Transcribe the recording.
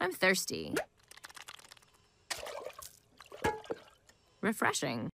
I'm thirsty. Refreshing.